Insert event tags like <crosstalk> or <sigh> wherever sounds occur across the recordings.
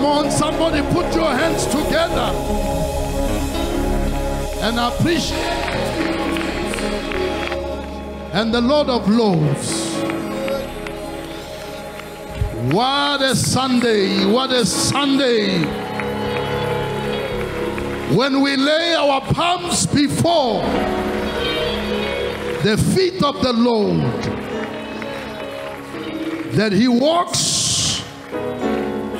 Come on, somebody put your hands together and appreciate. And the Lord of Lords. What a Sunday! What a Sunday! When we lay our palms before the feet of the Lord, that He walks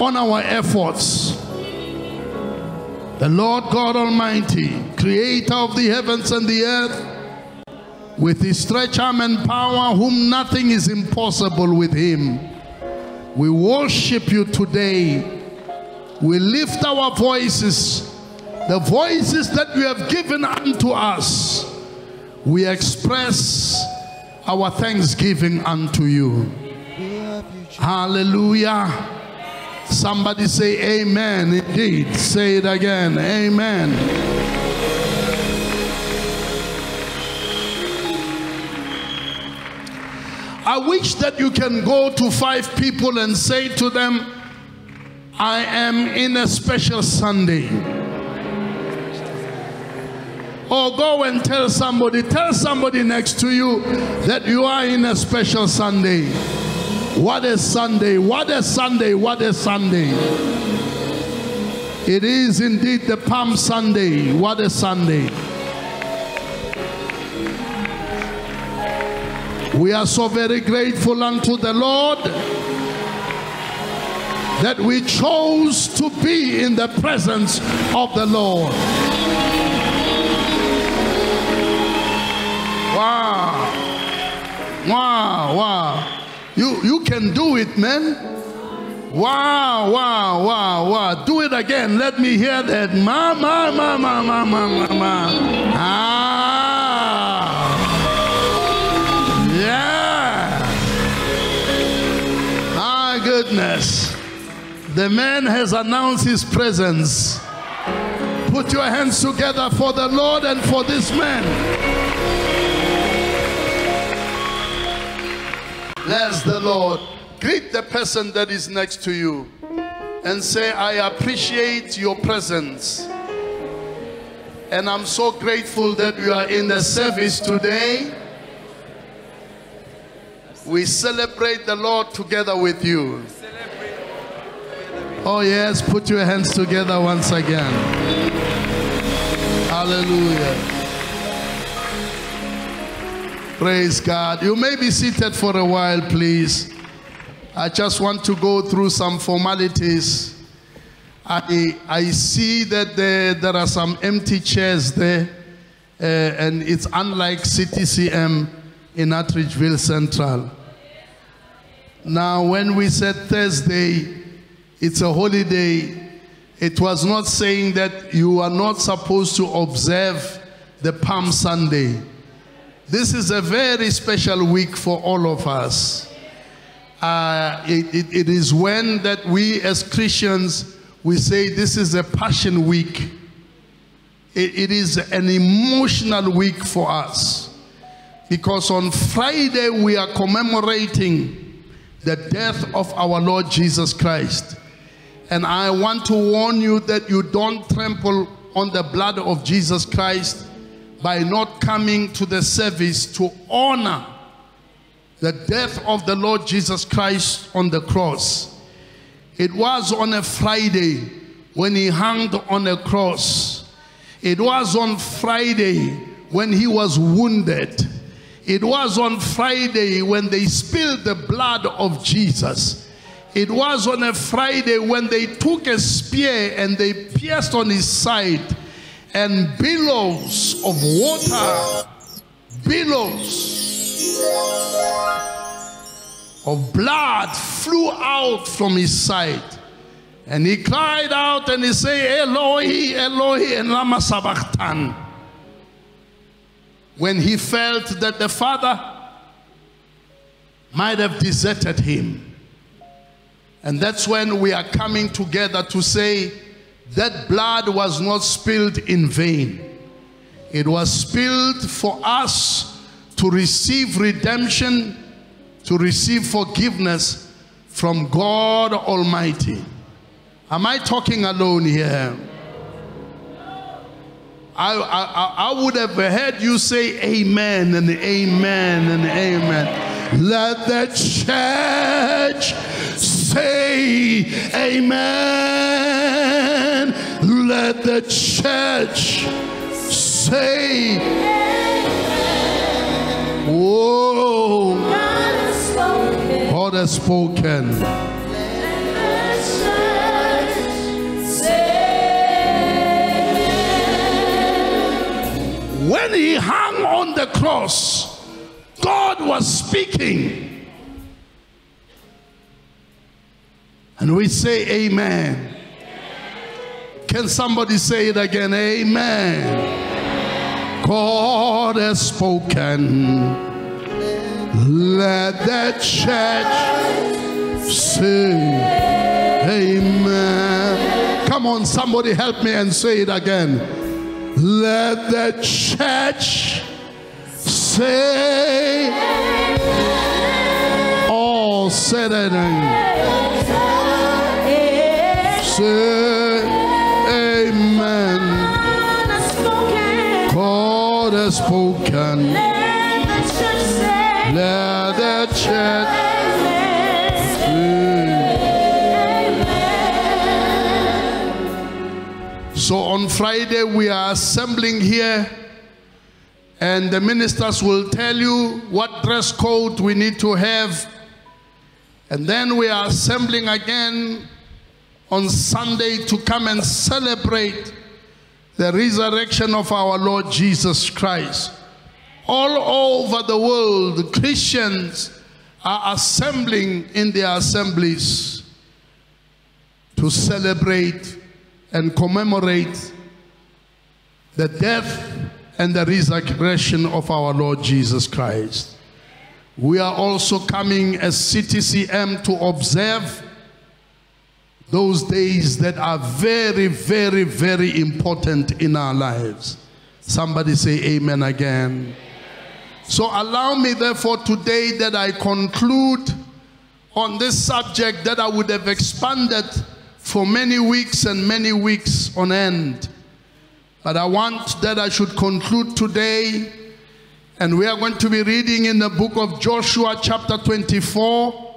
on our efforts. The Lord God Almighty, creator of the heavens and the earth, with his stretch arm and power, whom nothing is impossible with him. We worship you today. We lift our voices, the voices that you have given unto us. We express our thanksgiving unto you. Hallelujah. Somebody say amen. Indeed. Say it again. Amen. I wish that you can go to five people and say to them, I am in a special Sunday. Or go and tell somebody, tell somebody next to you that you are in a special Sunday. What a Sunday, what a Sunday, what a Sunday. It is indeed the Palm Sunday. What a Sunday. We are so very grateful unto the Lord that we chose to be in the presence of the Lord. Wow. Wow, wow. You you can do it, man. Wow, wow, wow, wow. Do it again. Let me hear that. Ma, ma, ma, ma, ma, ma, ma, ma. Ah. Yeah. My goodness. The man has announced his presence. Put your hands together for the Lord and for this man. Bless the Lord. Greet the person that is next to you and say, I appreciate your presence. And I'm so grateful that you are in the service today. We celebrate the Lord together with you. Oh, yes, put your hands together once again. Hallelujah. Praise God. You may be seated for a while, please. I just want to go through some formalities. I, I see that there, there are some empty chairs there, uh, and it's unlike CTCM in Atteridgeville Central. Now, when we said Thursday, it's a holiday, it was not saying that you are not supposed to observe the Palm Sunday. This is a very special week for all of us. Uh, it, it, it is when that we as Christians, we say this is a passion week. It, it is an emotional week for us. Because on Friday we are commemorating the death of our Lord Jesus Christ. And I want to warn you that you don't trample on the blood of Jesus Christ by not coming to the service to honor the death of the Lord Jesus Christ on the cross. It was on a Friday when he hung on a cross. It was on Friday when he was wounded. It was on Friday when they spilled the blood of Jesus. It was on a Friday when they took a spear and they pierced on his side and billows of water, billows of blood flew out from his side. And he cried out and he said, Eloi, Eloi, and lama sabachthani. When he felt that the Father might have deserted him. And that's when we are coming together to say, that blood was not spilled in vain. It was spilled for us to receive redemption, to receive forgiveness from God Almighty. Am I talking alone here? I, I, I would have heard you say amen and amen and amen. Let the church say amen. Let the church say Whoa. God has spoken. When he hung on the cross, God was speaking. And we say, Amen. Can somebody say it again? Amen. God has spoken. Let the church say, Amen. Come on, somebody help me and say it again. Let the church say, all that Say, Amen. God has spoken. Let the church say. So on Friday, we are assembling here, and the ministers will tell you what dress code we need to have. And then we are assembling again on Sunday to come and celebrate the resurrection of our Lord Jesus Christ. All over the world, Christians are assembling in their assemblies to celebrate and commemorate the death and the resurrection of our Lord Jesus Christ. We are also coming as CTCM to observe those days that are very, very, very important in our lives. Somebody say amen again. So allow me therefore today that I conclude on this subject that I would have expanded for many weeks and many weeks on end. But I want that I should conclude today, and we are going to be reading in the book of Joshua, chapter 24.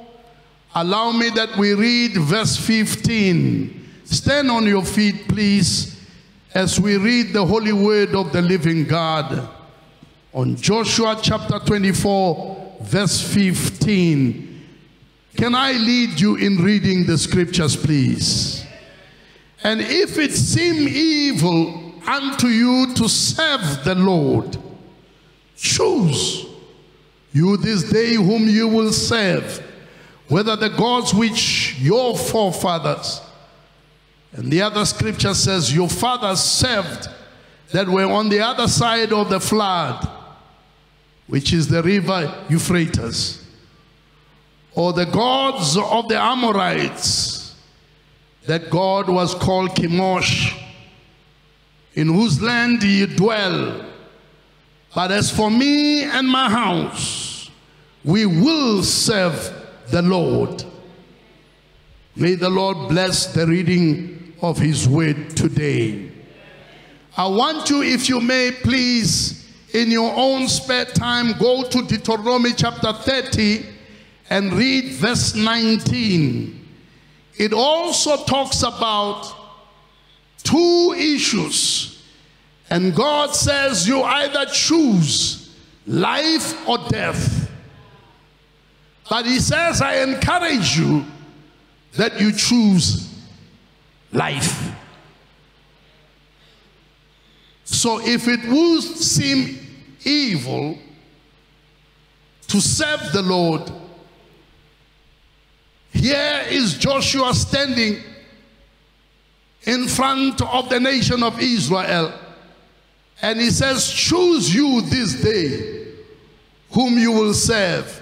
Allow me that we read verse 15. Stand on your feet, please, as we read the holy word of the living God. On Joshua chapter 24, verse 15. Can I lead you in reading the scriptures, please? And if it seem evil unto you to serve the Lord, choose you this day whom you will serve, whether the gods which your forefathers, and the other scripture says, your fathers served that were on the other side of the flood, which is the river Euphrates or the gods of the Amorites, that God was called Chemosh, in whose land ye dwell. But as for me and my house, we will serve the Lord. May the Lord bless the reading of his word today. I want you, if you may, please, in your own spare time, go to Deuteronomy chapter 30 and read verse 19. It also talks about two issues. And God says you either choose life or death. But he says, I encourage you that you choose life. So if it would seem evil to serve the Lord, here is Joshua standing in front of the nation of Israel. And he says, choose you this day whom you will serve.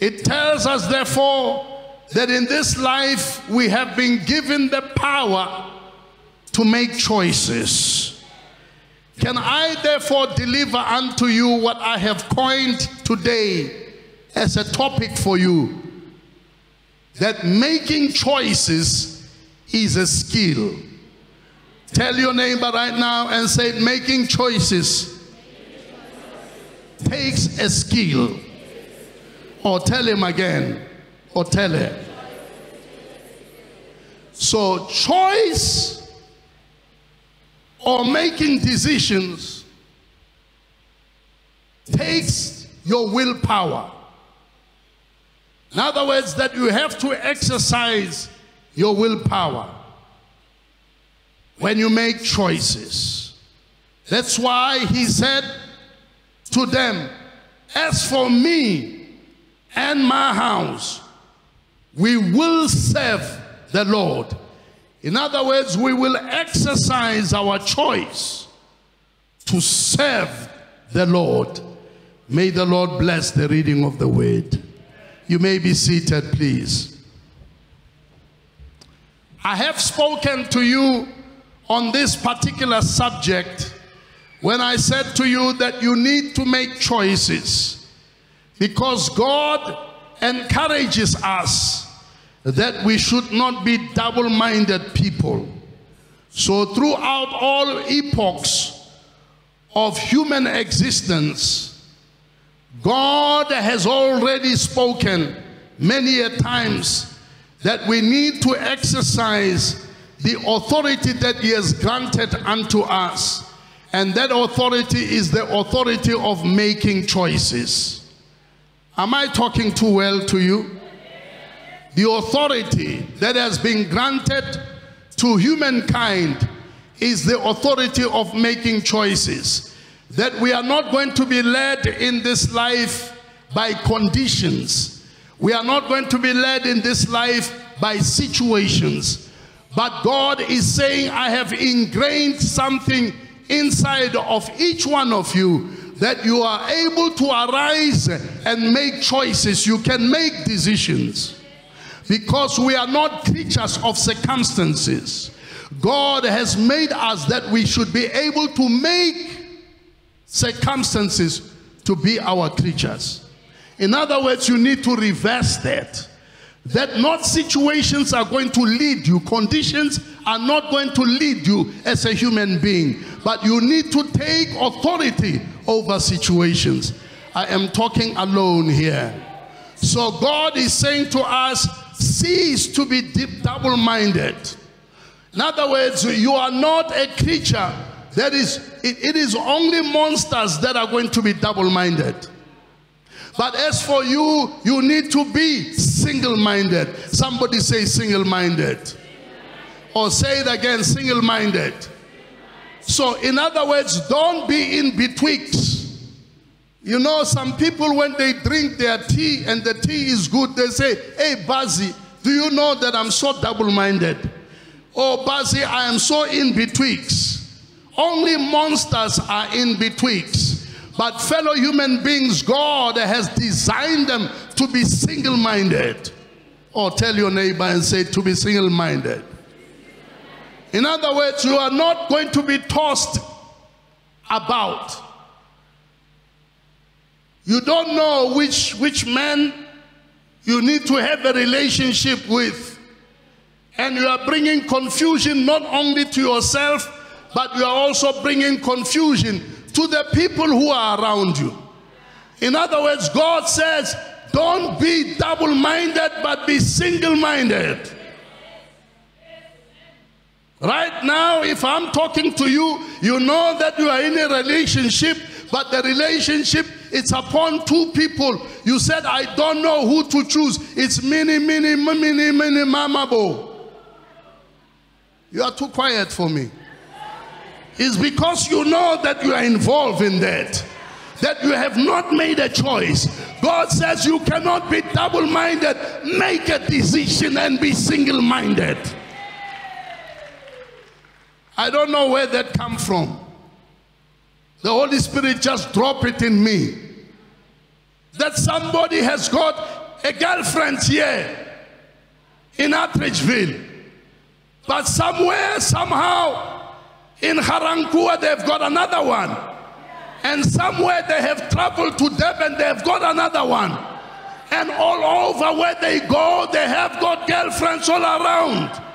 It tells us therefore that in this life we have been given the power to make choices. Can I therefore deliver unto you what I have coined today as a topic for you? that making choices is a skill. Tell your neighbor right now and say, making choices takes a skill. Or tell him again, or tell her. So, choice or making decisions takes your willpower. In other words, that you have to exercise your willpower when you make choices. That's why he said to them, As for me and my house, we will serve the Lord. In other words, we will exercise our choice to serve the Lord. May the Lord bless the reading of the word. You may be seated, please. I have spoken to you on this particular subject when I said to you that you need to make choices because God encourages us that we should not be double minded people. So, throughout all epochs of human existence, God has already spoken many a times that we need to exercise the authority that he has granted unto us. And that authority is the authority of making choices. Am I talking too well to you? The authority that has been granted to humankind is the authority of making choices that we are not going to be led in this life by conditions. We are not going to be led in this life by situations. But God is saying, I have ingrained something inside of each one of you that you are able to arise and make choices. You can make decisions because we are not creatures of circumstances. God has made us that we should be able to make circumstances to be our creatures. In other words, you need to reverse that. That not situations are going to lead you, conditions are not going to lead you as a human being, but you need to take authority over situations. I am talking alone here. So God is saying to us, cease to be deep, double minded. In other words, you are not a creature that is, it, it is only monsters that are going to be double minded. But as for you, you need to be single minded. Somebody say single minded. Or say it again single minded. So, in other words, don't be in betwixt. You know, some people, when they drink their tea and the tea is good, they say, Hey, Bazi, do you know that I'm so double minded? Oh, Bazi, I am so in betwixt. Only monsters are in betwixt. But fellow human beings, God has designed them to be single minded. Or tell your neighbor and say, to be single minded. In other words, you are not going to be tossed about. You don't know which, which man you need to have a relationship with. And you are bringing confusion not only to yourself, but you are also bringing confusion to the people who are around you. In other words, God says, don't be double minded, but be single minded. Right now, if I'm talking to you, you know that you are in a relationship, but the relationship it's upon two people. You said, I don't know who to choose. It's mini, mini, mini, mini, mamabo. You are too quiet for me It's because you know that you are involved in that. That you have not made a choice. God says you cannot be double minded. Make a decision and be single minded. I don't know where that come from. The Holy Spirit just drop it in me. That somebody has got a girlfriend here in Atteridgeville. But somewhere, somehow, in Ga-Rankuwa, they've got another one. And somewhere they have traveled to Durban, they've got another one. And all over where they go, they have got girlfriends all around.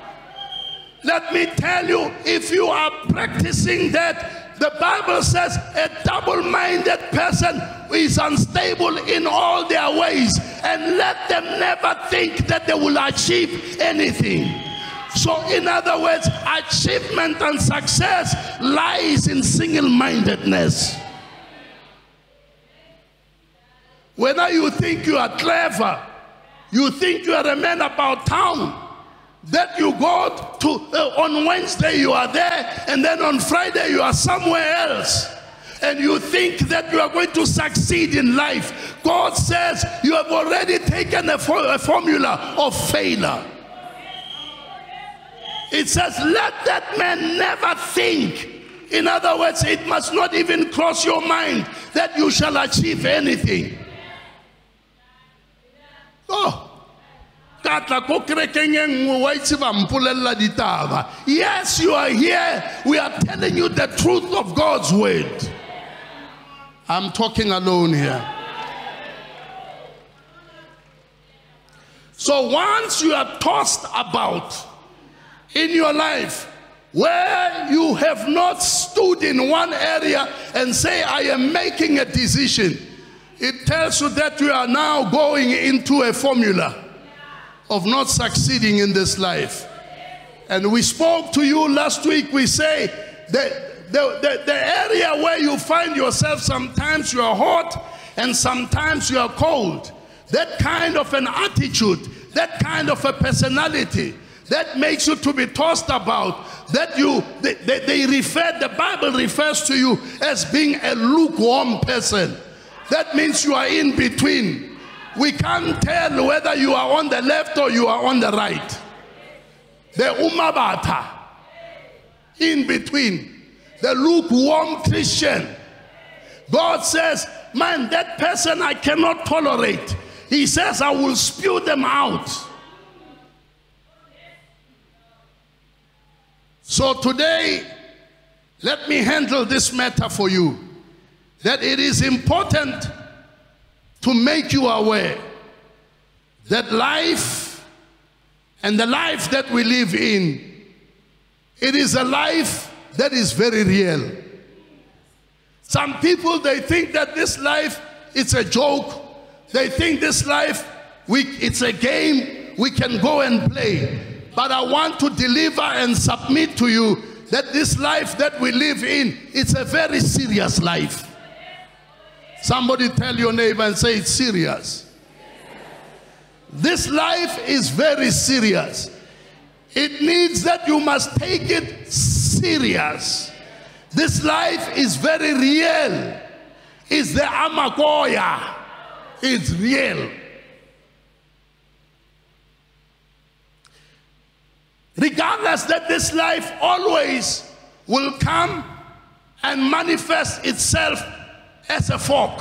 Let me tell you, if you are practicing that, the Bible says a double minded person is unstable in all their ways, and let them never think that they will achieve anything. So, in other words, achievement and success lies in single mindedness. Whether you think you are clever, you think you are a man about town, that you go to uh, on Wednesday you are there and then on Friday you are somewhere else. And you think that you are going to succeed in life. God says you have already taken a, for, a formula of failure. It says let that man never think. In other words it must not even cross your mind that you shall achieve anything. Oh Yes, you are here. We are telling you the truth of God's word. I'm talking alone here. So once you are tossed about in your life where you have not stood in one area and say, I am making a decision, it tells you that you are now going into a formula of not succeeding in this life. And we spoke to you last week. We say that the, the, the area where you find yourself, sometimes you are hot and sometimes you are cold. That kind of an attitude, that kind of a personality that makes you to be tossed about, that you, they, they, they refer, the Bible refers to you as being a lukewarm person. That means you are in between we can't tell whether you are on the left or you are on the right. The umabata, in between, the lukewarm Christian. God says, man, that person I cannot tolerate. He says, I will spew them out. So today, let me handle this matter for you. That it is important to make you aware that life and the life that we live in, it is a life that is very real. Some people, they think that this life, it's a joke. They think this life, we, it's a game we can go and play. But I want to deliver and submit to you that this life that we live in, it's a very serious life. Somebody tell your neighbor and say it's serious. This life is very serious. It needs that you must take it serious. This life is very real. It's the Amakoya. It's real. Regardless that this life always will come and manifest itself as a fork.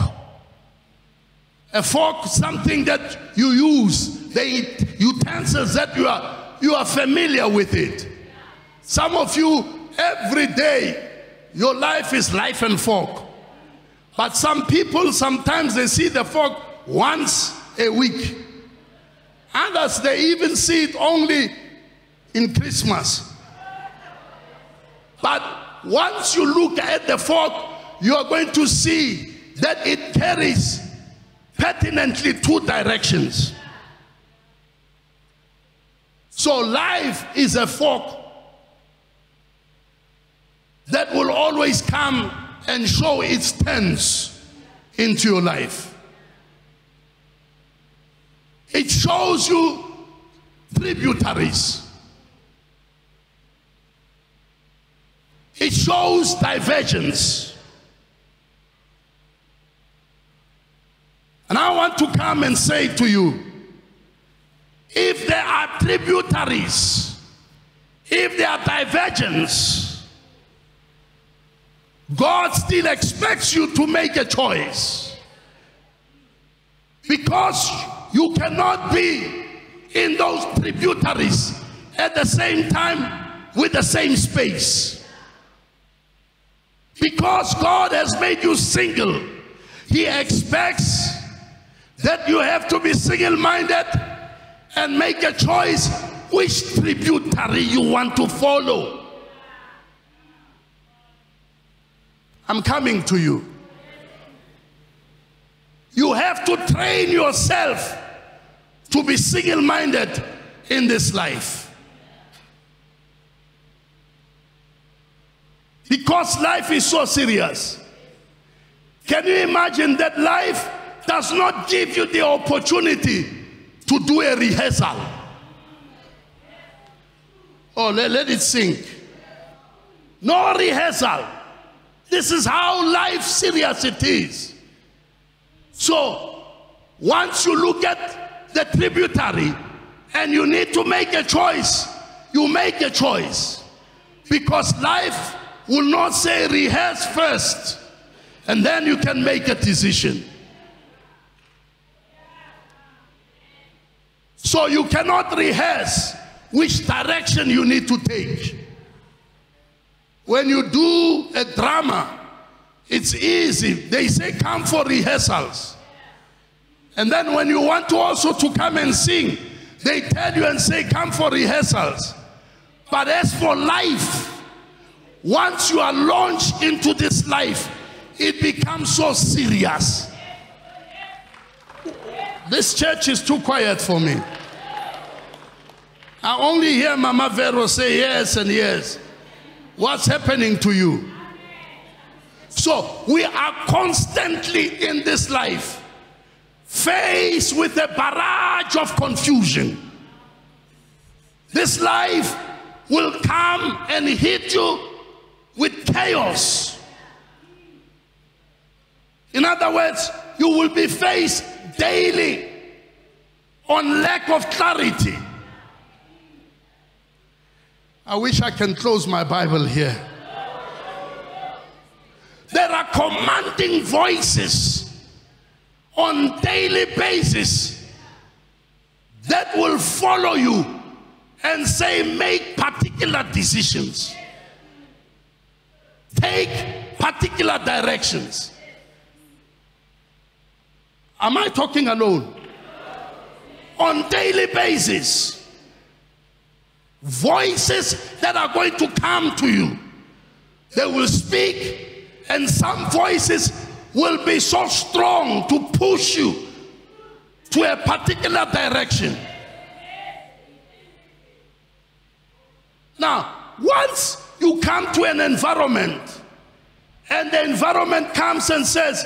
A fork, something that you use, the utensils that you are, you are familiar with it. Some of you, every day, your life is life and fork. But some people, sometimes they see the fork once a week. Others, they even see it only in Christmas. But once you look at the fork, you are going to see that it carries pertinently two directions. So life is a fork that will always come and show its turns into your life. It shows you tributaries. It shows divergence. And I want to come and say to you if there are tributaries, if there are divergence, God still expects you to make a choice. Because you cannot be in those tributaries at the same time with the same space. Because God has made you single, He expects that you have to be single minded and make a choice which tributary you want to follow. I'm coming to you. You have to train yourself to be single minded in this life. Because life is so serious. Can you imagine that life does not give you the opportunity to do a rehearsal? Oh, let, let it sink. No rehearsal. This is how life serious it is. So, once you look at the tributary and you need to make a choice, you make a choice. Because life will not say rehearse first and then you can make a decision. So you cannot rehearse which direction you need to take. When you do a drama, it's easy. They say come for rehearsals. And then when you want to also to come and sing, they tell you and say come for rehearsals. But as for life, once you are launched into this life, it becomes so serious. This church is too quiet for me. I only hear Mama Vero say yes and yes. What's happening to you? So we are constantly in this life faced with a barrage of confusion. This life will come and hit you with chaos. In other words, you will be faced daily on lack of clarity. I wish I can close my Bible here. There are commanding voices on daily basis that will follow you and say make particular decisions take particular directions. Am I talking alone? On daily basis. Voices that are going to come to you. They will speak and some voices will be so strong to push you to a particular direction. Now, once you come to an environment and the environment comes and says,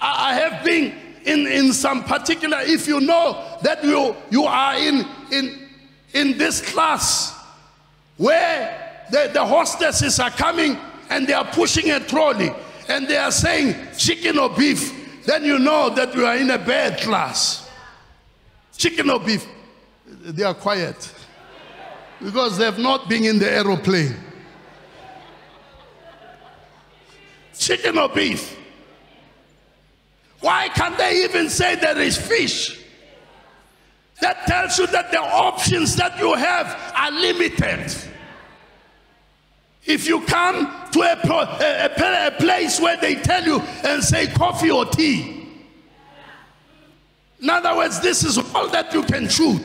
I have been in, in some particular, if you know that you, you are in, in, in this class where the, the hostesses are coming and they are pushing a trolley and they are saying chicken or beef, then you know that you are in a bad class. Chicken or beef, they are quiet because they have not been in the aeroplane. chicken or beef? Why can't they even say there is fish? That tells you that the options that you have are limited. If you come to a, a, a, place where they tell you and say coffee or tea, in other words, this is all that you can choose.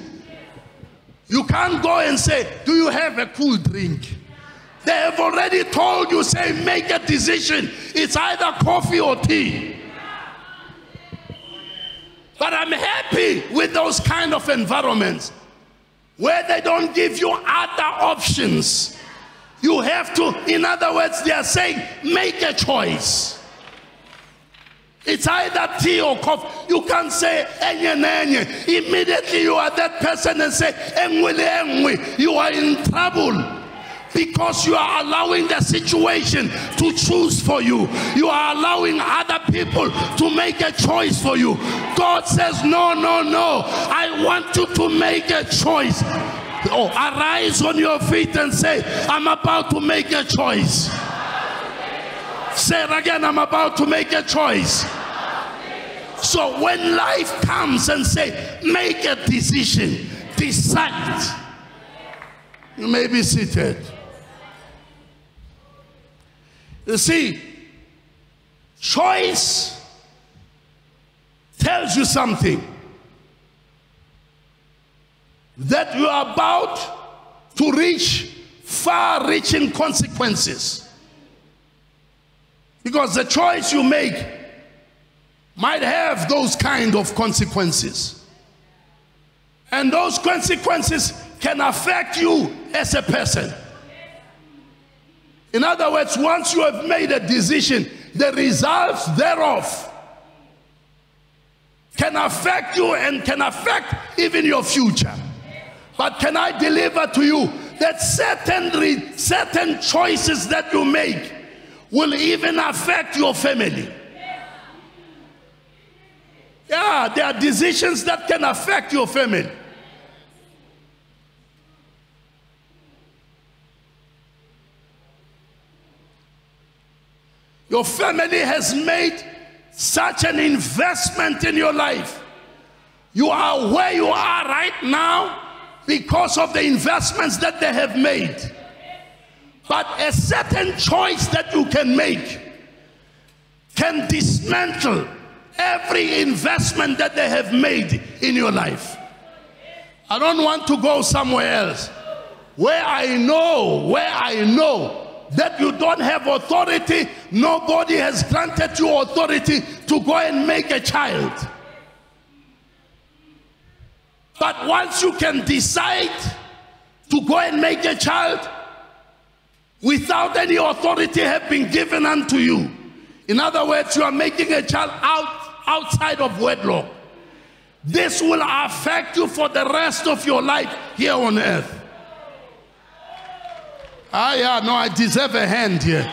You can't go and say, Do you have a cool drink? They have already told you, say, make a decision. It's either coffee or tea. But I'm happy with those kind of environments where they don't give you other options. You have to, in other words, they are saying, make a choice. It's either tea or coffee. You can't say enye enye. Immediately you are that person and say engwe You are in trouble because you are allowing the situation to choose for you. You are allowing other people to make a choice for you. God says, No, no, no. I want you to make a choice. Oh, arise on your feet and say, I'm about to make a choice. Say it again, I'm about to make a choice. So when life comes and say, make a decision, decide. You may be seated. You see, choice tells you something. that you are about to reach far reaching consequences. Because the choice you make might have those kind of consequences. And those consequences can affect you as a person. In other words, once you have made a decision, the results thereof can affect you and can affect even your future. But can I deliver to you that certain, certain choices that you make will even affect your family? Yeah, there are decisions that can affect your family. Your family has made such an investment in your life. You are where you are right now because of the investments that they have made. But a certain choice that you can make can dismantle every investment that they have made in your life. I don't want to go somewhere else where I know, where I know that you don't have authority, nobody has granted you authority to go and make a child. But once you can decide to go and make a child without any authority have been given unto you, in other words, you are making a child out outside of wedlock. This will affect you for the rest of your life here on earth. Ah, yeah, no, I deserve a hand here.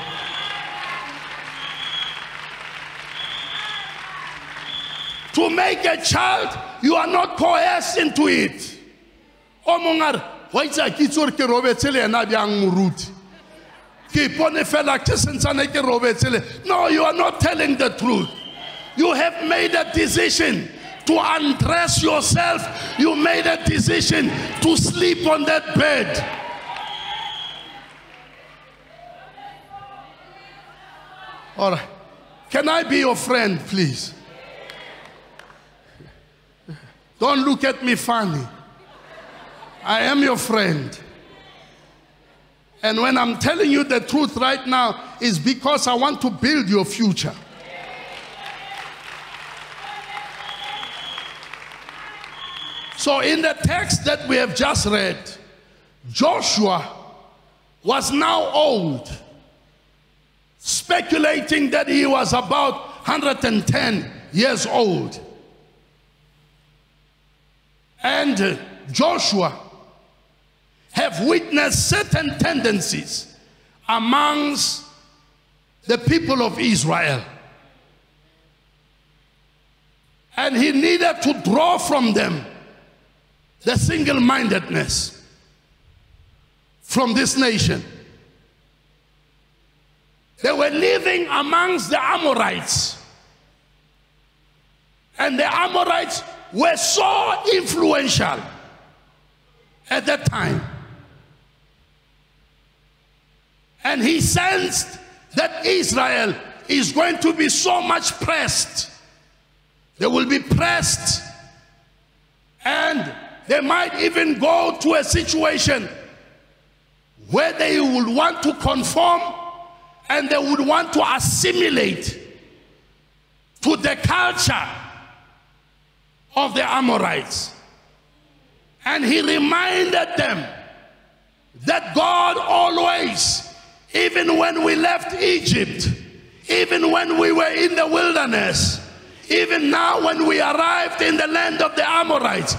To make a child, you are not coerced into it. o mongare wa itse ke itse gore ke robetse le ena bjang moruti ke ipone fela ke sentsane ke robetse le no you are not telling the truth you have made a decision to undress yourself you made a decision to sleep on that bed All right. Can I be your friend, please? Don't look at me funny. I am your friend. And when I'm telling you the truth right now, is because I want to build your future. So, in the text that we have just read, Joshua was now old speculating that he was about 110 years old. And Joshua have witnessed certain tendencies amongst the people of Israel. And he needed to draw from them the single mindedness from this nation. They were living amongst the Amorites. And the Amorites were so influential at that time. And he sensed that Israel is going to be so much pressed. They will be pressed, and they might even go to a situation where they will want to conform and they would want to assimilate to the culture of the Amorites. And he reminded them that God always, even when we left Egypt, even when we were in the wilderness, even now when we arrived in the land of the Amorites,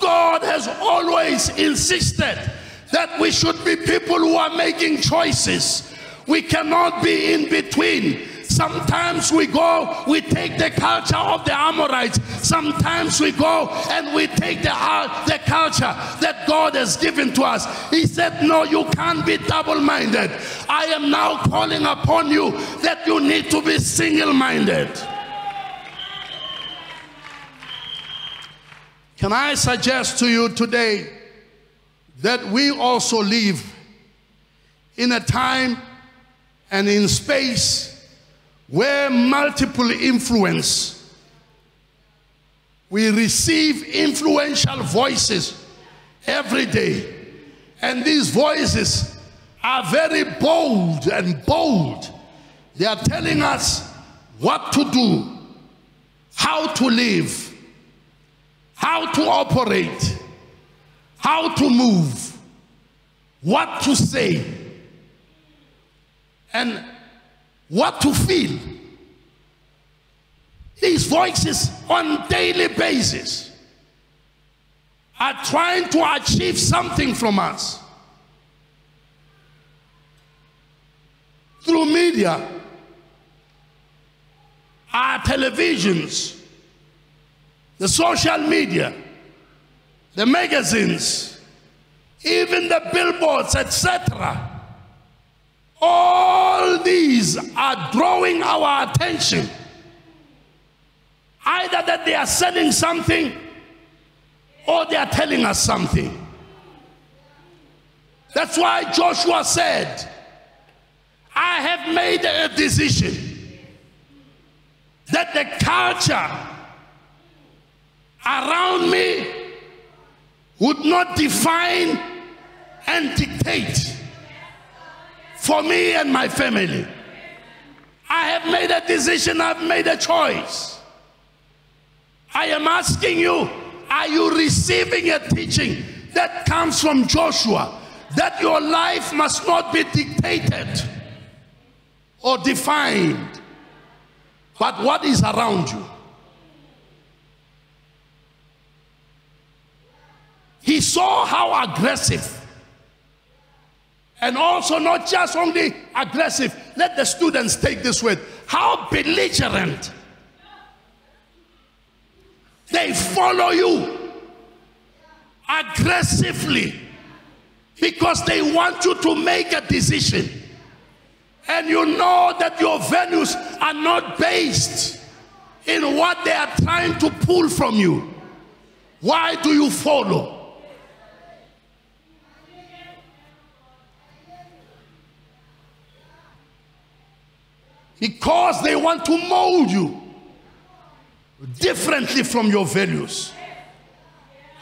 God has always insisted that we should be people who are making choices we cannot be in between. Sometimes we go, we take the culture of the Amorites. Sometimes we go and we take the, uh, the culture that God has given to us. He said, No, you can't be double minded. I am now calling upon you that you need to be single minded. Can I suggest to you today that we also live in a time and in space where multiple influence, we receive influential voices every day. And these voices are very bold and bold. They are telling us what to do, how to live, how to operate, how to move, what to say, and what to feel. These voices on daily basis are trying to achieve something from us. Through media, our televisions, the social media, the magazines, even the billboards, etc. All these are drawing our attention. Either that they are selling something or they are telling us something. That's why Joshua said, I have made a decision that the culture around me would not define and dictate for me and my family. I have made a decision, I've made a choice. I am asking you, are you receiving a teaching that comes from Joshua that your life must not be dictated or defined, but what is around you? He saw how aggressive and also not just only aggressive. Let the students take this word. How belligerent they follow you aggressively because they want you to make a decision. And you know that your values are not based in what they are trying to pull from you. Why do you follow? Because they want to mold you differently from your values.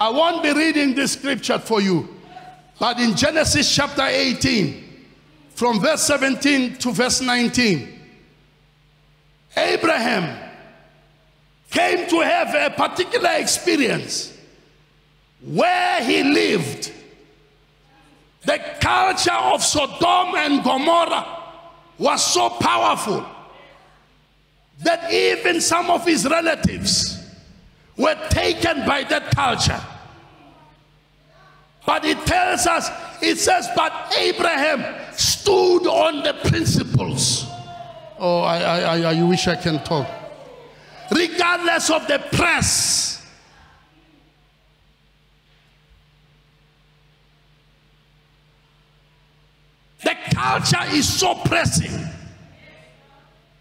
I won't be reading this scripture for you, but in Genesis chapter 18, from verse 17 to verse 19, Abraham came to have a particular experience where he lived. The culture of Sodom and Gomorrah was so powerful that even some of his relatives were taken by that culture. But it tells us, it says, but Abraham stood on the principles. Oh, I, I, I, I wish I can talk. Regardless of the press. The culture is so pressing.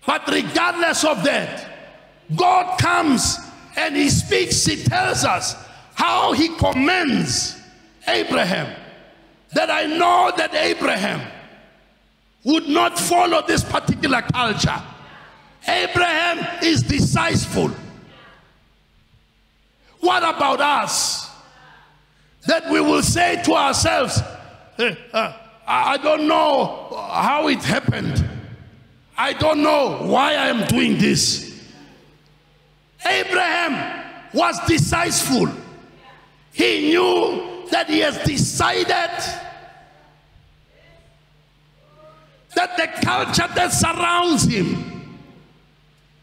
But regardless of that, God comes and he speaks, he tells us how he commends Abraham. That I know that Abraham would not follow this particular culture. Abraham is decisive. What about us? That we will say to ourselves, <laughs> I don't know how it happened. I don't know why I am doing this. Abraham was decisive. He knew that he has decided that the culture that surrounds him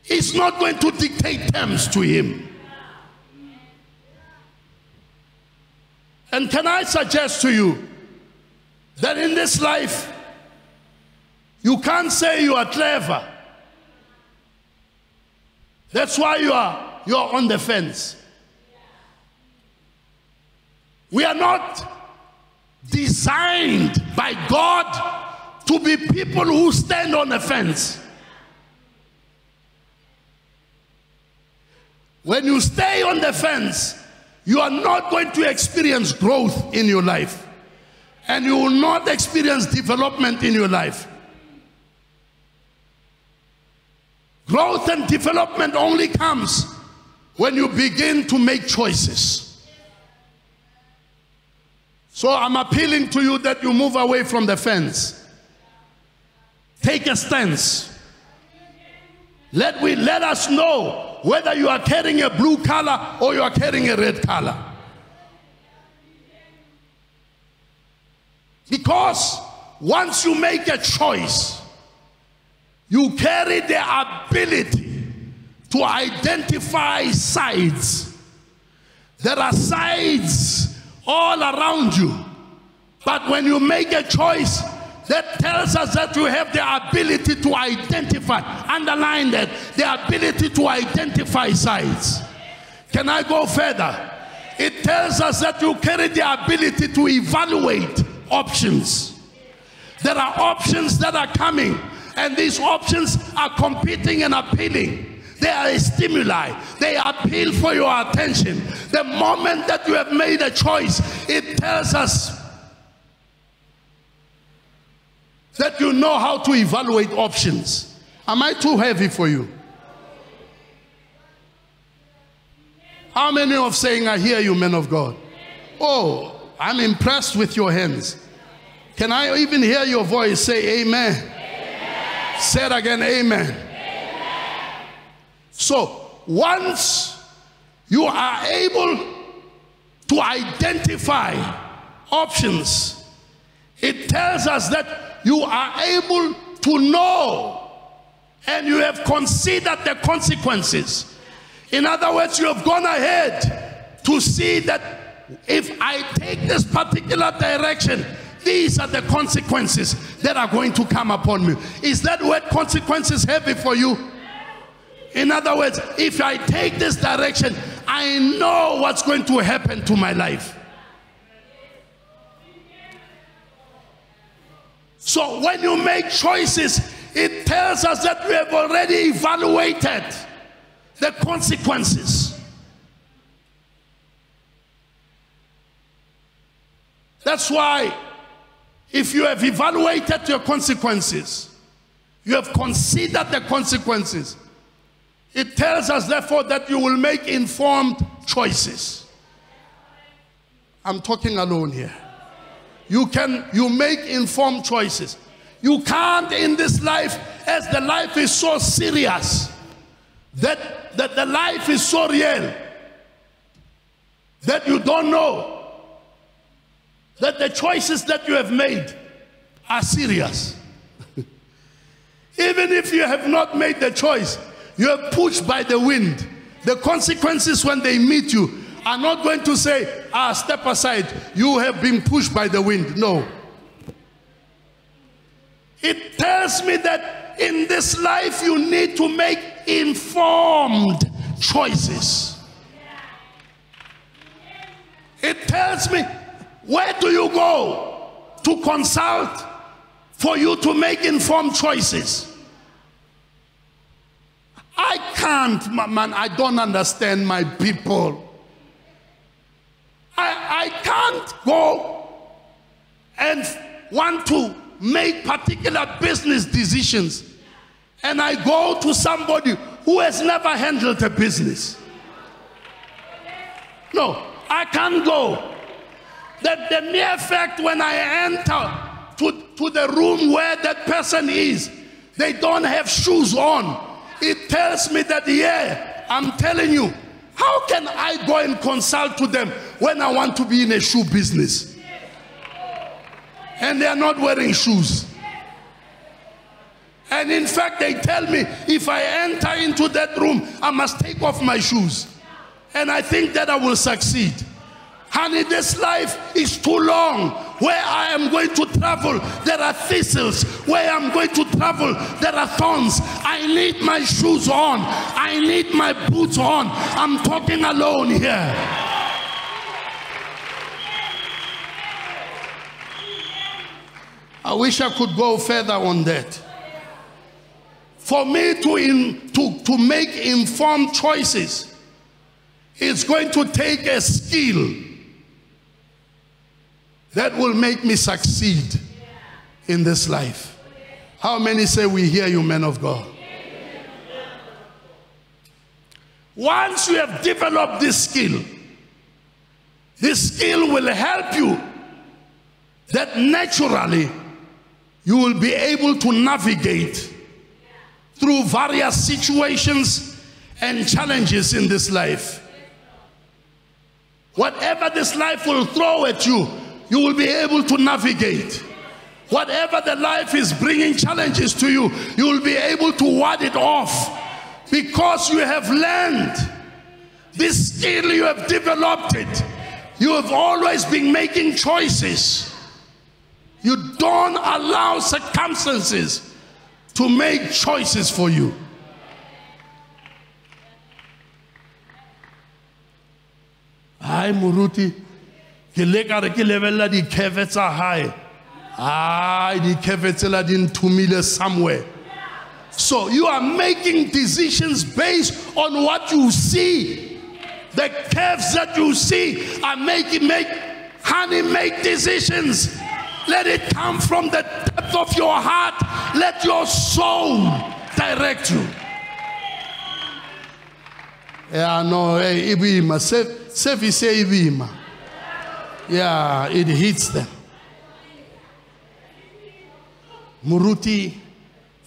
is not going to dictate terms to him. And can I suggest to you that in this life, you can't say you are clever. That's why you are you are on the fence. We are not designed by God to be people who stand on the fence. When you stay on the fence, you are not going to experience growth in your life. And you will not experience development in your life. Growth and development only comes when you begin to make choices. So I'm appealing to you that you move away from the fence. Take a stance. Let, we, let us know whether you are carrying a blue color or you are carrying a red color. Because once you make a choice, you carry the ability to identify sides. There are sides all around you. But when you make a choice, that tells us that you have the ability to identify, underline that, the ability to identify sides. Can I go further? It tells us that you carry the ability to evaluate options. There are options that are coming, and these options are competing and appealing. They are a stimuli. They appeal for your attention. The moment that you have made a choice, it tells us that you know how to evaluate options. Am I too heavy for you? How many of saying, I hear you, men of God? Oh, I'm impressed with your hands. Can I even hear your voice say amen? amen. Say it again, amen. amen. So once you are able to identify options, it tells us that you are able to know and you have considered the consequences. In other words, you have gone ahead to see that if I take this particular direction, these are the consequences that are going to come upon me. Is that word consequences heavy for you? In other words, if I take this direction, I know what's going to happen to my life. So when you make choices, it tells us that we have already evaluated the consequences. That's why if you have evaluated your consequences, you have considered the consequences, it tells us, therefore, that you will make informed choices. I'm talking alone here. You can, you make informed choices. You can't in this life, as the life is so serious, that, that the life is so real, that you don't know that the choices that you have made are serious. <laughs> Even if you have not made the choice, you are pushed by the wind. The consequences when they meet you are not going to say, ah, step aside, you have been pushed by the wind. No. It tells me that in this life you need to make informed choices. It tells me where do you go to consult for you to make informed choices? I can't, man, I don't understand my people. I, I can't go and want to make particular business decisions and I go to somebody who has never handled a business. No, I can't go that the mere fact when I enter to, to the room where that person is, they don't have shoes on. It tells me that, yeah, I'm telling you, how can I go and consult to them when I want to be in a shoe business? And they are not wearing shoes. And in fact, they tell me if I enter into that room, I must take off my shoes. And I think that I will succeed. Honey, this life is too long. Where I am going to travel, there are thistles. Where I'm going to travel, there are thorns. I need my shoes on. I need my boots on. I'm talking alone here. I wish I could go further on that. For me to, in, to, to make informed choices, it's going to take a skill that will make me succeed in this life. How many say we hear you, men of God? Once you have developed this skill, this skill will help you that naturally you will be able to navigate through various situations and challenges in this life. Whatever this life will throw at you, you will be able to navigate. Whatever the life is bringing challenges to you, you will be able to ward it off because you have learned this skill, you have developed it. You have always been making choices. You don't allow circumstances to make choices for you. Hi Muruti ke le ka re ke lebella dikhefe tsa hae. Ai dikhefe tsela di somewhere. So you are making decisions based on what you see. The curves that you see are making make honey make decisions. Let it come from the depth of your heart. Let your soul direct you. Yeah no hey ibima. Service ibima yeah, it hits them. Muruti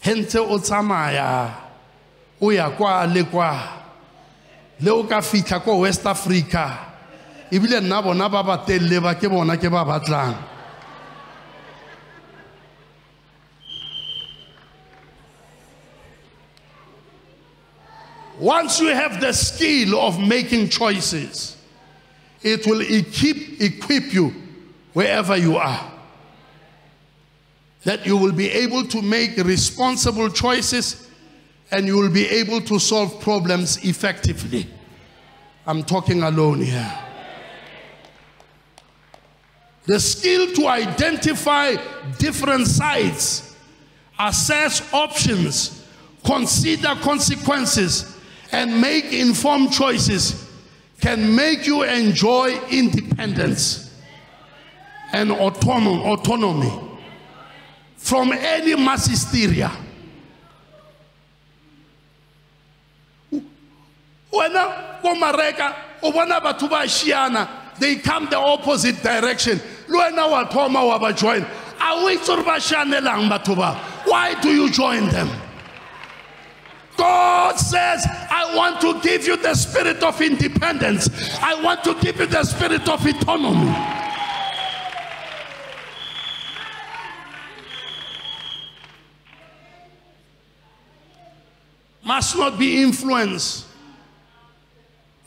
hentse o tsamaya o ya kwa le kwa West Africa ebile nna bona ba ba telele ba ke bona ke ba batlang Once you have the skill of making choices, it will keep, equip you wherever you are. That you will be able to make responsible choices and you will be able to solve problems effectively. I'm talking alone here. The skill to identify different sides, assess options, consider consequences, and make informed choices can make you enjoy independence and autonomy, autonomy. From any mass hysteria. they come the opposite direction. Why do you join them God says, I want to give you the spirit of independence. I want to give you the spirit of autonomy. Must not be influenced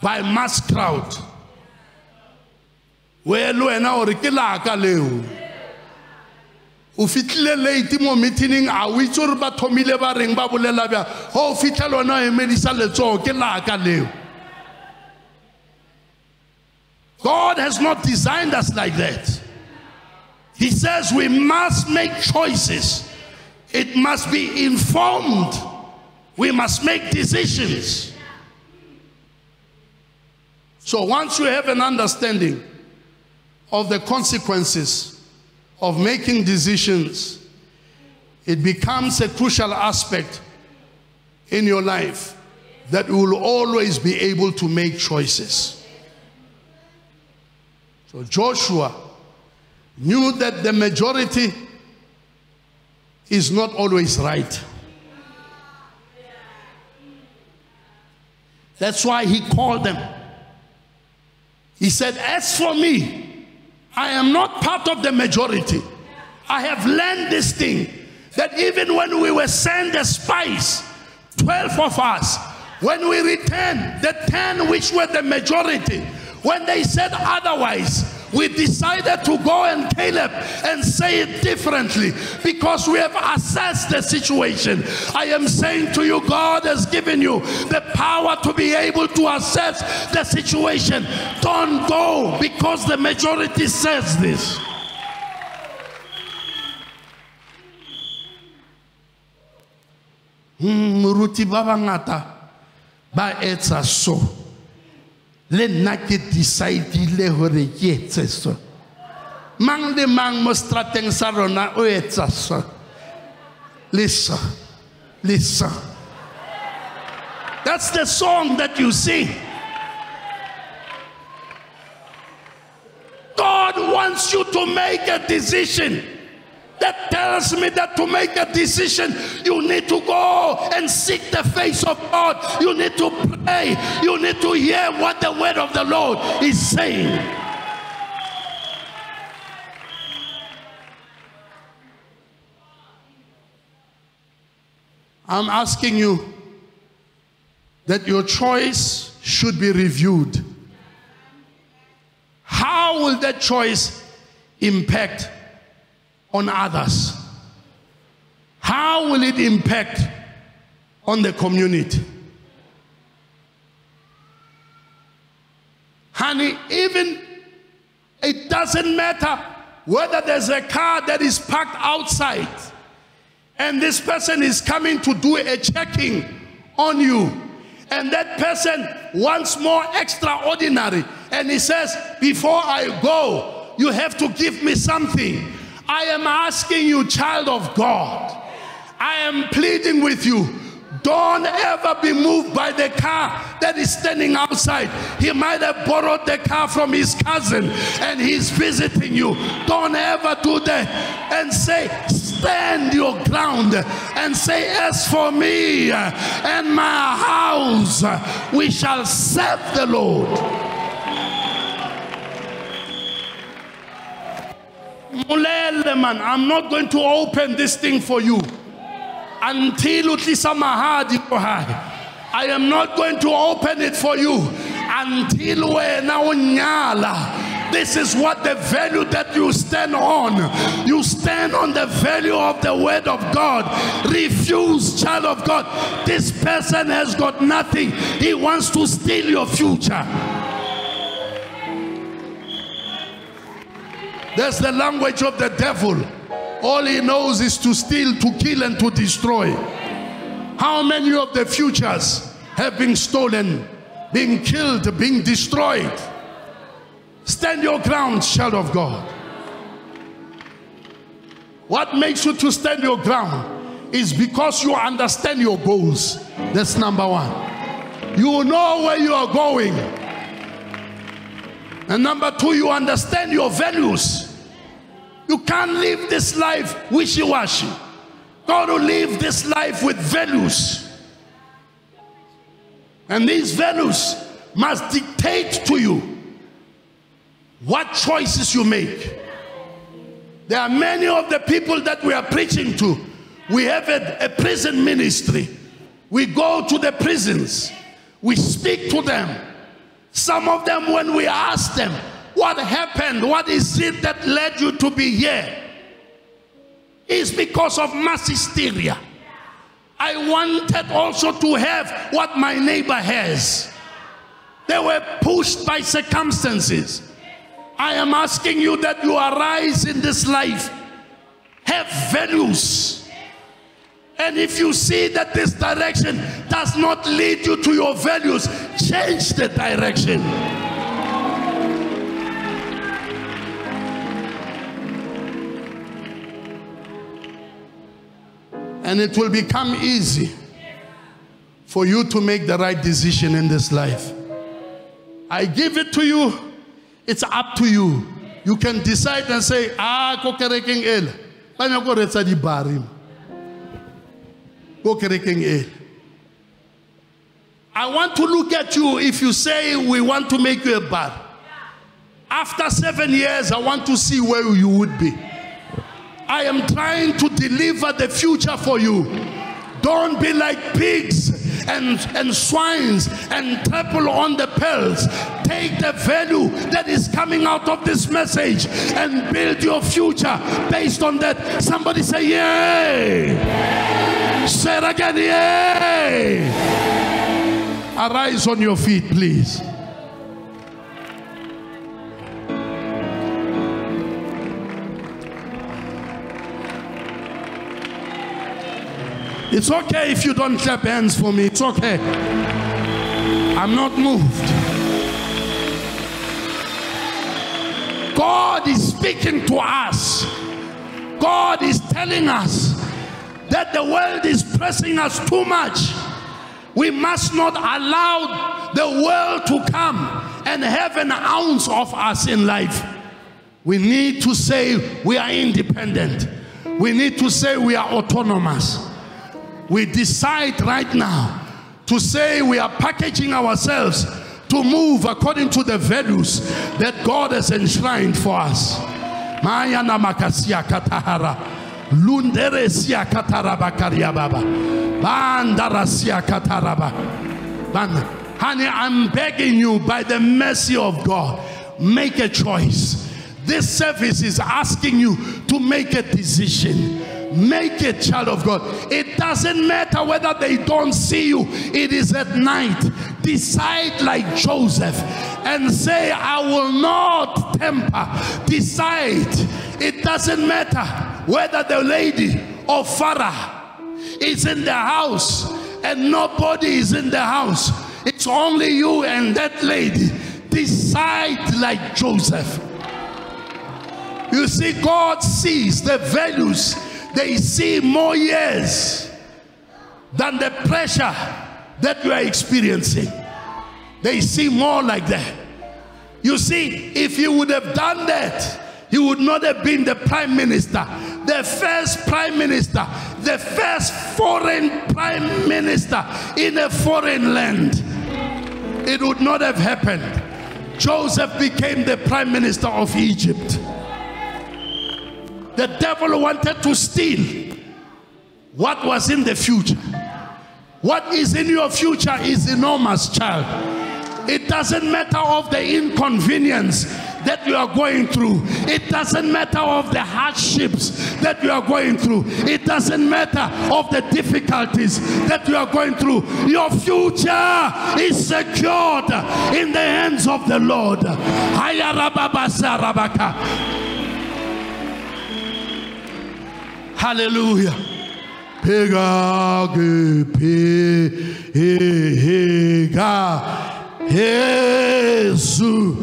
by mass crowd. Where lo ore ke leo o fitlhile late mo meeting a o itse gore ba thomile ba reng ba bolela bja go o fitlha lona o emedisa letsogo ke laka leo God has not designed us like that. He says we must make choices. It must be informed. We must make decisions. So once you have an understanding of the consequences of making decisions, it becomes a crucial aspect in your life that you will always be able to make choices. So Joshua knew that the majority is not always right. That's why he called them. He said, As for me, I am not part of the majority. I have learned this thing that even when we were sent as spies, 12 of us, when we returned, the 10 which were the majority, when they said otherwise, we decided to go and Caleb and say it differently because we have assessed the situation. I am saying to you, God has given you the power to be able to assess the situation. Don't go because the majority says this. moruti hmm, ba bangata ba etsa so le nna ke decidile gore ke etse so. Mang le mang mo strateng sa rona o etsa so le so. That's the song that you sing. God wants you to make a decision that tells me that to make a decision, you need to go and seek the face of God. You need to pray. You need to hear what the word of the Lord is saying. I'm asking you that your choice should be reviewed. How will that choice impact on others? How will it impact on the community? Honey, even it doesn't matter whether there's a car that is parked outside and this person is coming to do a checking on you and that person wants more extraordinary and he says before i go you have to give me something I am asking you, child of God, I am pleading with you. Don't ever be moved by the car that is standing outside. He might have borrowed the car from his cousin and he's visiting you. Don't ever do that and say, Stand your ground and say, As for me and my house, we shall serve the Lord. I'm not going to open this thing for you until I am not going to open it for you until. This is what the value that you stand on. You stand on the value of the word of God. Refuse, child of God. This person has got nothing. He wants to steal your future. That's the language of the devil. All he knows is to steal, to kill, and to destroy. How many of the futures have been stolen, being killed, being destroyed? Stand your ground, child of God. What makes you to stand your ground is because you understand your goals. That's number one. You know where you are going. And number two, you understand your values. You can't live this life wishy washy. Got to live this life with values. And these values must dictate to you what choices you make. There are many of the people that we are preaching to. We have a, a prison ministry. We go to the prisons, we speak to them some of them, when we ask them, what happened? What is it that led you to be here? It's because of mass hysteria. I wanted also to have what my neighbor has. They were pushed by circumstances. I am asking you that you arise in this life, have values and if you see that this direction does not lead you to your values, change the direction. And it will become easy for you to make the right decision in this life. I give it to you, it's up to you. You can decide and say, ah, ko nyako retsa di barim. I want to look at you if you say we want to make you a bad. After seven years, I want to see where you would be. I am trying to deliver the future for you. Don't be like pigs and, and swines and trample on the pearls. Take the value that is coming out of this message and build your future based on that. Somebody say, Yay! Say it again, yay! Arise on your feet, please. It's okay if you don't clap hands for me. It's okay. I'm not moved. God is speaking to us. God is telling us that the world is pressing us too much. We must not allow the world to come and have an ounce of us in life. We need to say we are independent. We need to say we are autonomous. We decide right now to say we are packaging ourselves to move according to the values that God has enshrined for us. Maya namakasia katahara. Lundere sia kataraba baba. Bandara sia kataraba. Honey, I'm begging you by the mercy of God, make a choice. This service is asking you to make a decision. Make it, child of God. It doesn't matter whether they don't see you, it is at night. Decide like Joseph and say, I will not temper. Decide. It doesn't matter whether the lady or Pharaoh is in the house and nobody is in the house. It's only you and that lady. Decide like Joseph. You see, God sees the values they see more years than the pressure that you are experiencing. They see more like that. You see, if you would have done that, you would not have been the prime minister, the first prime minister, the first foreign prime minister in a foreign land. It would not have happened. Joseph became the prime minister of Egypt. The devil wanted to steal what was in the future. What is in your future is enormous, child. It doesn't matter of the inconvenience that you are going through. It doesn't matter of the hardships that you are going through. It doesn't matter of the difficulties that you are going through. Your future is secured in the hands of the Lord. Hallelujah. Pega pe pega Jesus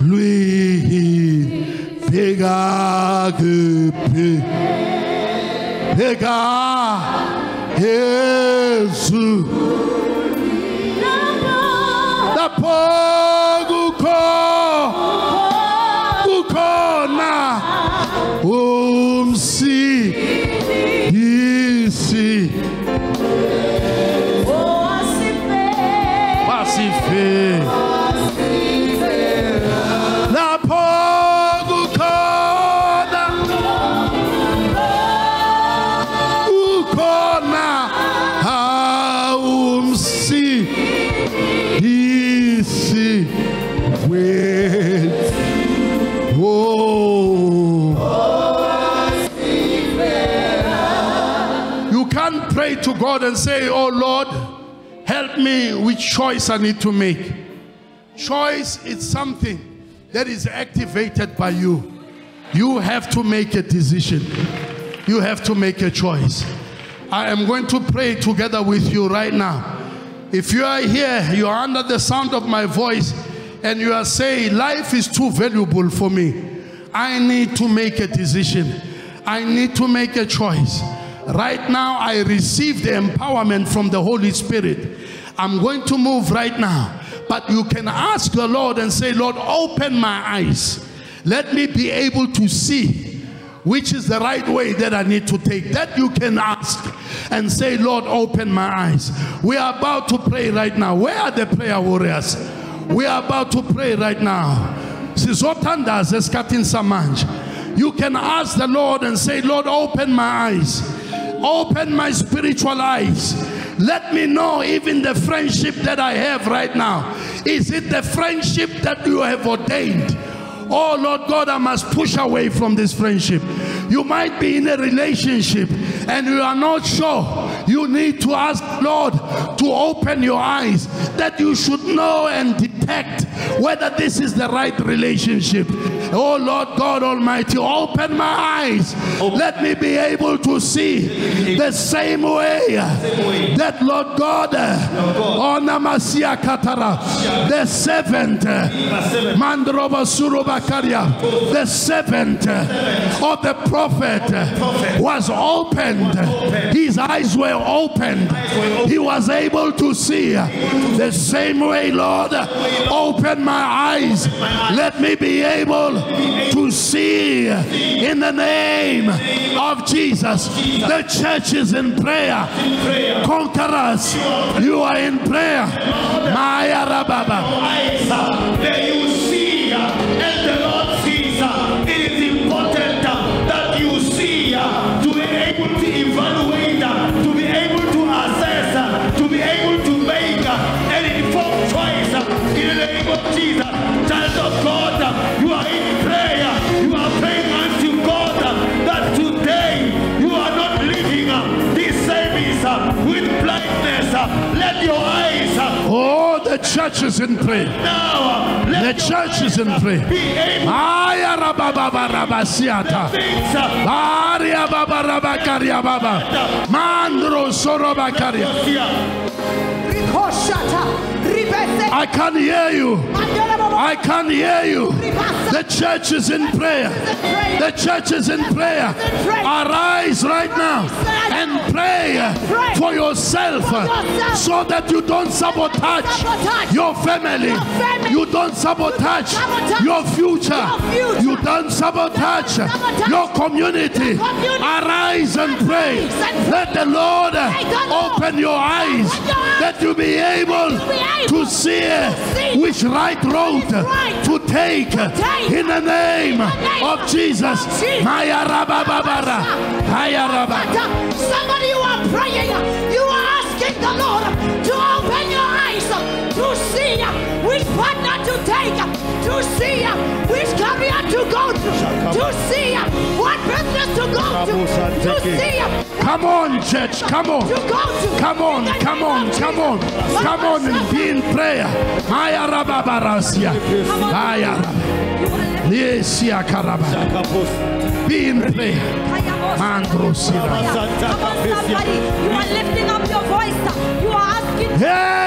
lui pega pe pega Jesus da pogo God and say, Oh Lord, help me which choice I need to make. Choice is something that is activated by you. You have to make a decision. You have to make a choice. I am going to pray together with you right now. If you are here, you are under the sound of my voice, and you are saying, Life is too valuable for me. I need to make a decision. I need to make a choice. Right now, I receive the empowerment from the Holy Spirit. I'm going to move right now. But you can ask the Lord and say, Lord, open my eyes. Let me be able to see which is the right way that I need to take. That you can ask and say, Lord, open my eyes. We are about to pray right now. Where are the prayer warriors? We are about to pray right now. You can ask the Lord and say, Lord, open my eyes. Open my spiritual eyes. Let me know even the friendship that I have right now. Is it the friendship that you have ordained? Oh Lord God, I must push away from this friendship. You might be in a relationship and you are not sure. You need to ask Lord to open your eyes that you should know and detect whether this is the right relationship. Oh Lord God Almighty, open my eyes. Let me be able to see the same way that Lord God, Namasia Katara, the servant, the seventh of the prophet was opened. His eyes were opened. He was able to see the same way, Lord. Open my eyes. Let me be able to see in the name of Jesus. The church is in prayer. Conquerors, you are in prayer. Maya Rababa. Church is in prayer. now, The church is in prayer. be able Maya Rababa Rabasiata. things uh, Baria Baba Baba. Mandro Sorobakaria. here. Rikoshata, ribese, I can hear you. I can't hear you. The church is in prayer. The church is in prayer. Arise right now and pray for yourself so that you don't sabotage your family. You don't sabotage your future. You don't sabotage your community. Arise and pray. Let the Lord open your eyes that you be able to see which right road to take in the name of Jesus. Babara. Maya Rabba. Uh, somebody you are praying, you are asking the Lord to open your eyes to see which partner to take, to see which career to go to, to see what business to go to, to see Come on, church. Come on. to to. Come on, come on, come on, come on and be in prayer. Maya Rabba Barasia. Maya Rabba. Karaba. Be in prayer. Mandrosira. Come on, somebody, you are lifting up your voice. You are asking, Hey!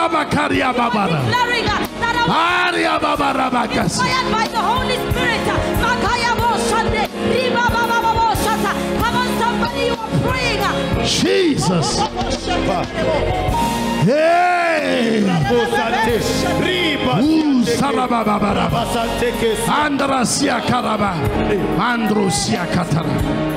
Open up Sula Bakaria Babara. declaring that I was Aria Babara Bakas. inspired by the Holy Spirit. Makaya bo shande, riba ba ba ba shata. Come on, somebody, you are praying. Jesus. Hey! Ooh, Sarababara. Andrasia Karaba. Androsia Katara.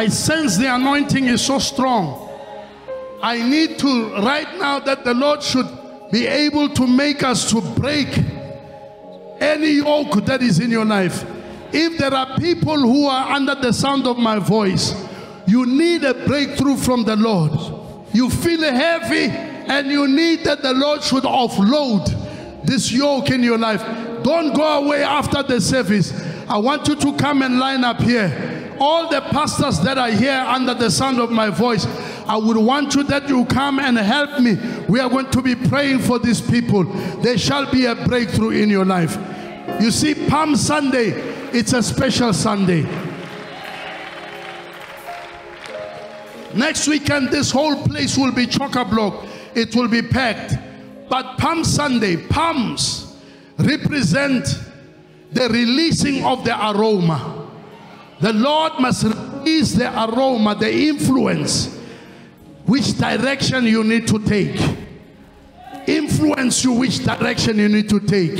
I sense the anointing is so strong. I need to, right now, that the Lord should be able to make us to break any yoke that is in your life. If there are people who are under the sound of my voice, you need a breakthrough from the Lord. You feel heavy and you need that the Lord should offload this yoke in your life. Don't go away after the service. I want you to come and line up here. All the pastors that are here under the sound of my voice, I would want you that you come and help me. We are going to be praying for these people. There shall be a breakthrough in your life. You see, Palm Sunday, it's a special Sunday. Next weekend, this whole place will be chock a block. It will be packed. But Palm Sunday, palms represent the releasing of the aroma. The Lord must release the aroma, the influence, which direction you need to take. Influence you which direction you need to take.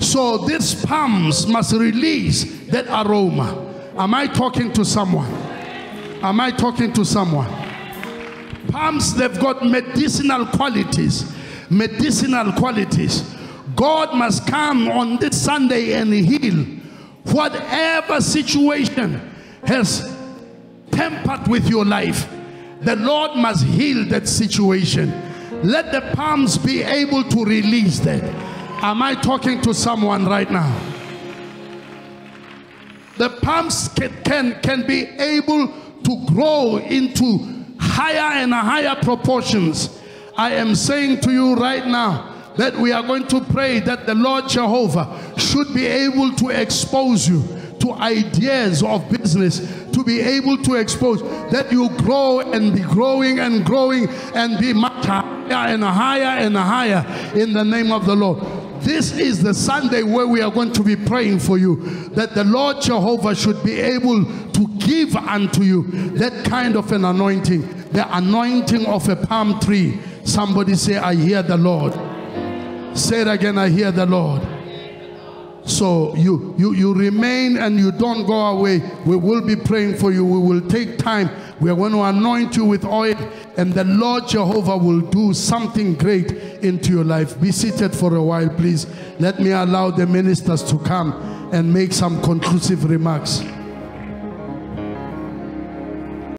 So these palms must release that aroma. Am I talking to someone? Am I talking to someone? Palms, they've got medicinal qualities. Medicinal qualities. God must come on this Sunday and heal whatever situation has tempered with your life. The Lord must heal that situation. Let the palms be able to release that. Am I talking to someone right now? The palms can, can, can be able to grow into higher and higher proportions. I am saying to you right now that we are going to pray that the Lord Jehovah should be able to expose you to ideas of business, to be able to expose that you grow and be growing and growing and be much higher and higher and higher in the name of the Lord. This is the Sunday where we are going to be praying for you that the Lord Jehovah should be able to give unto you that kind of an anointing, the anointing of a palm tree. Somebody say, I hear the Lord. Say it again, I hear the Lord. So you, you, you remain and you don't go away. We will be praying for you. We will take time. We are going to anoint you with oil, and the Lord Jehovah will do something great into your life. Be seated for a while, please. Let me allow the ministers to come and make some conclusive remarks.